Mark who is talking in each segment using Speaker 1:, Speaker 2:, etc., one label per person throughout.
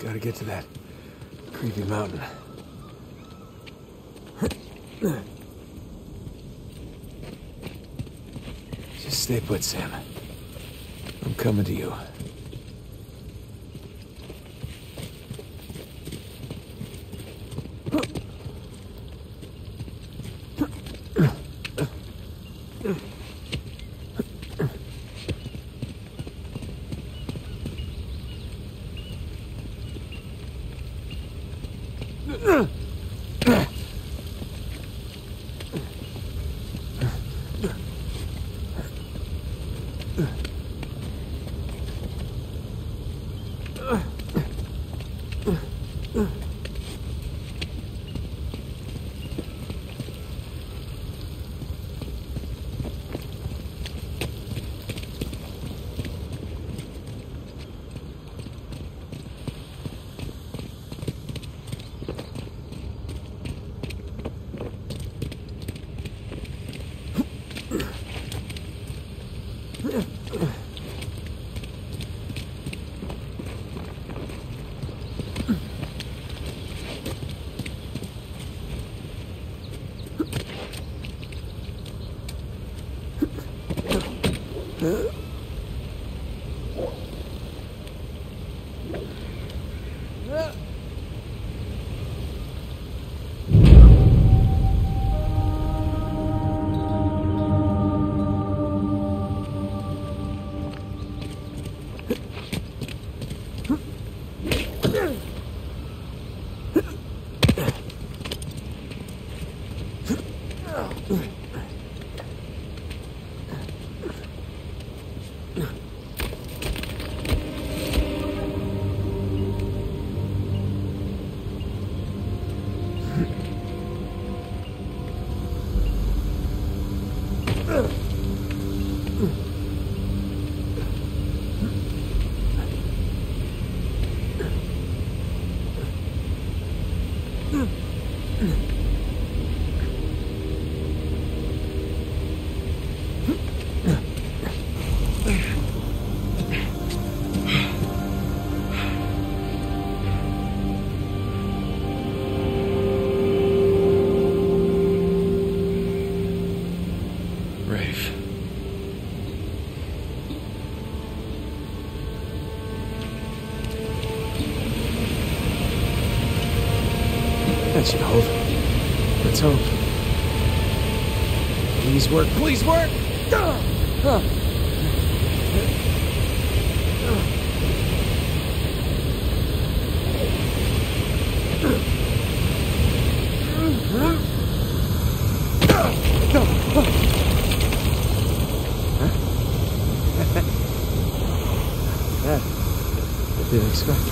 Speaker 1: Gotta get to that creepy mountain. Just stay put, Sam. I'm coming to you. Rafe. That should hold. Let's hope. Please work, please work! Ah! Ah. That I didn't expect.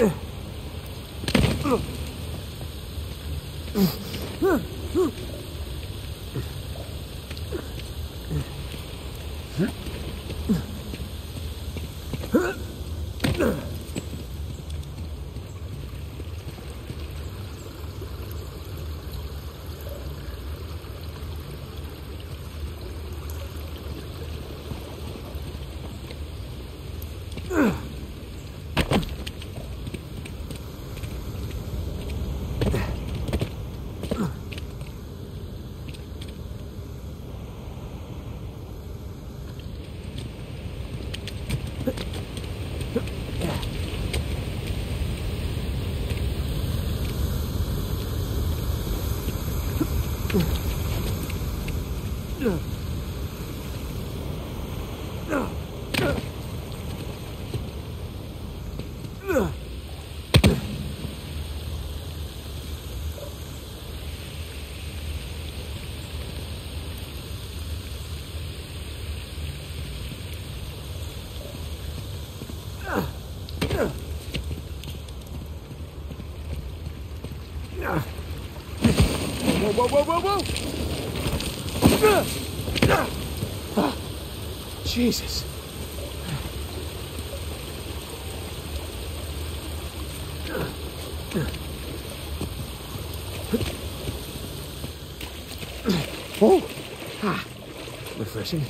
Speaker 1: うん。Whoa, whoa, whoa, whoa, whoa! Jesus. Oh. Ah. refreshing.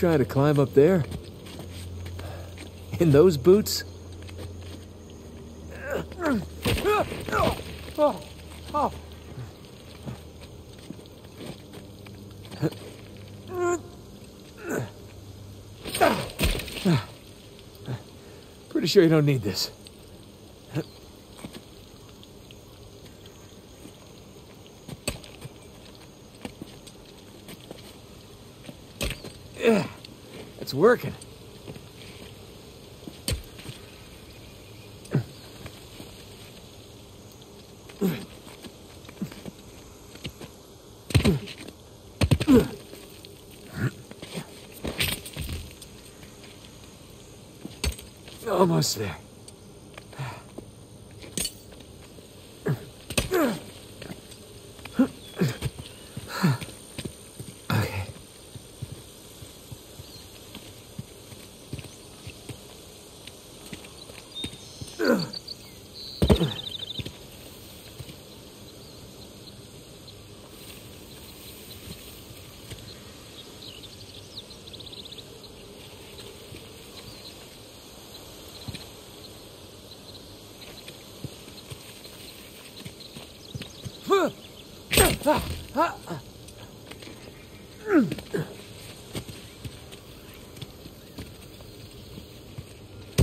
Speaker 1: Trying to climb up there? In those boots? Pretty sure you don't need this. Yeah, it's working. Almost there.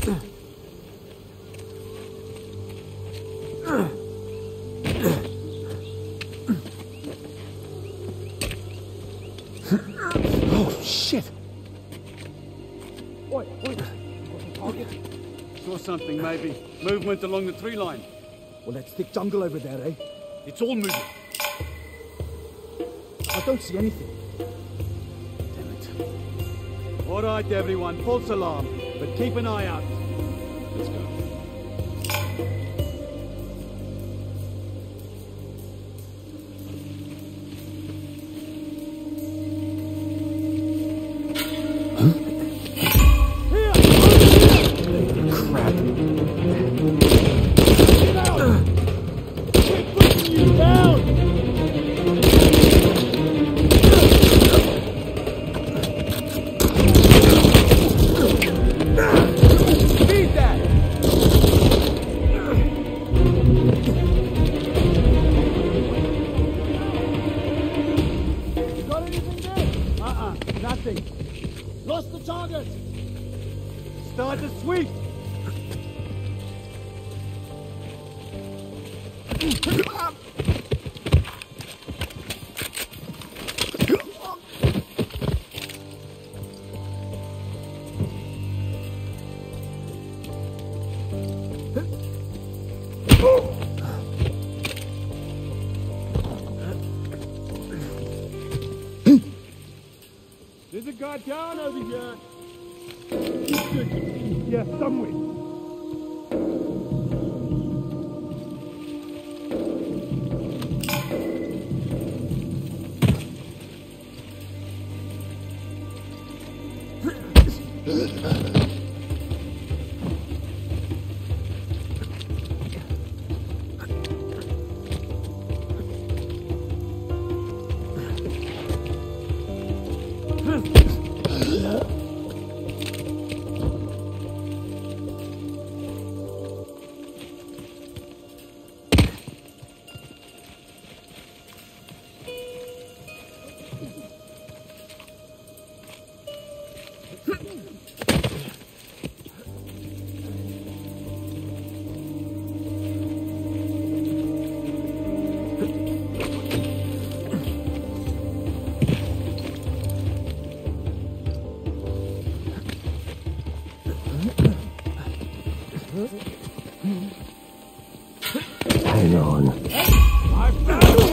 Speaker 1: Okay. Oh, shit.
Speaker 2: Oi, oi. Target.
Speaker 3: Saw something, maybe. Movement along the tree line.
Speaker 2: Well, that's thick jungle over there, eh?
Speaker 3: It's all moving.
Speaker 2: I don't see anything.
Speaker 3: Damn it. All right, everyone. False alarm. But keep an eye out. A down over here. Yeah, somewhere. Hang on.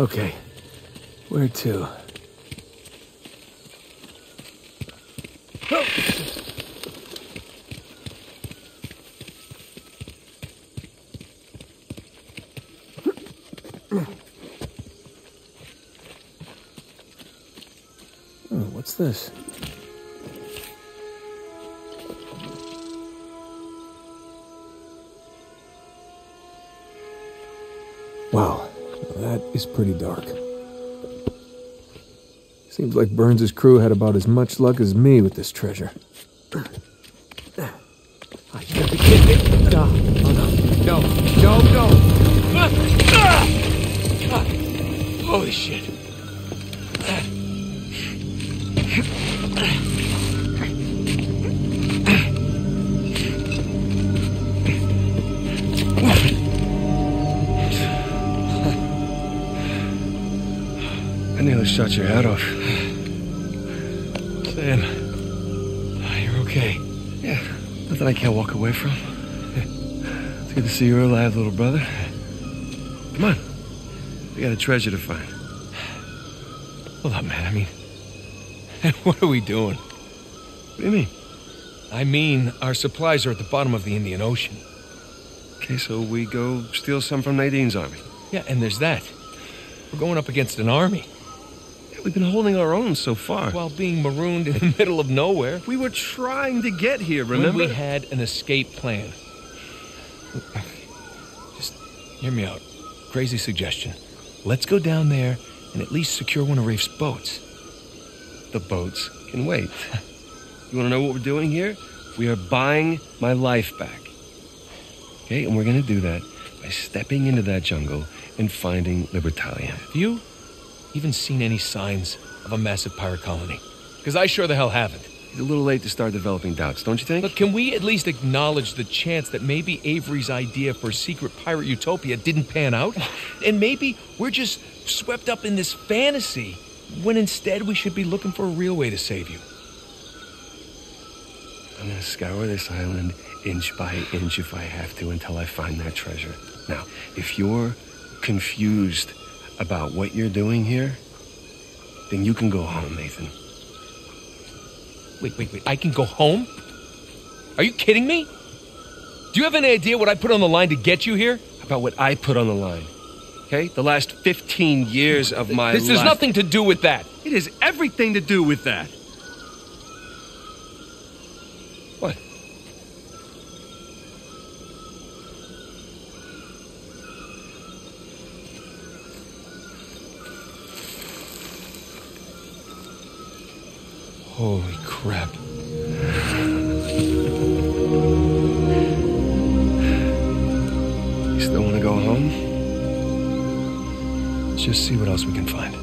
Speaker 4: Okay. Where to? Oh, what's this? Is pretty dark. Seems like Burns's crew had about as much luck as me with this treasure.
Speaker 1: You gotta be kidding me. No. Oh, no. No. No, no. Holy shit.
Speaker 5: Shot your head off.
Speaker 1: Sam. Ah, You're okay.
Speaker 5: Yeah, nothing I can't walk away from. It's good to see you're alive, little brother. Come on. We got a treasure to find.
Speaker 1: Hold up, man. I mean, what are we doing?
Speaker 5: What do you mean?
Speaker 1: I mean, our supplies are at the bottom of the Indian Ocean.
Speaker 5: Okay, so we go steal some from Nadine's army.
Speaker 1: Yeah, and there's that. We're going up against an army
Speaker 5: we've been holding our own so far.
Speaker 1: while being marooned in the middle of nowhere.
Speaker 5: we were trying to get here,
Speaker 1: When
Speaker 5: remember?
Speaker 1: we had an escape plan. Just hear me out. Crazy suggestion. Let's go down there and at least secure one of Rafe's boats.
Speaker 5: The boats can wait. you want to know what we're doing here? We are buying my life back. Okay, and we're going to do that by stepping into that jungle and finding Libertalia.
Speaker 1: You even seen any signs of a massive pirate colony? Because I sure the hell haven't.
Speaker 5: It's a little late to start developing doubts, don't you think?
Speaker 1: Look, can we at least acknowledge the chance that maybe Avery's idea for a secret pirate utopia didn't pan out? And maybe we're just swept up in this fantasy when instead we should be looking for a real way to save you.
Speaker 5: I'm gonna scour this island inch by inch if I have to until I find that treasure. Now, if you're confused about what you're doing here, then you can go home, Nathan.
Speaker 1: Wait, wait, wait. I can go home? Are you kidding me? Do you have any idea what I put on the line to get you here?
Speaker 5: About what I put on the line. Okay? The last 15 years of my
Speaker 1: this
Speaker 5: life.
Speaker 1: This has nothing to do with that.
Speaker 5: It has everything to do with that. What?
Speaker 1: Holy crap.
Speaker 5: You still want to go home?
Speaker 1: Let's just see what else we can find.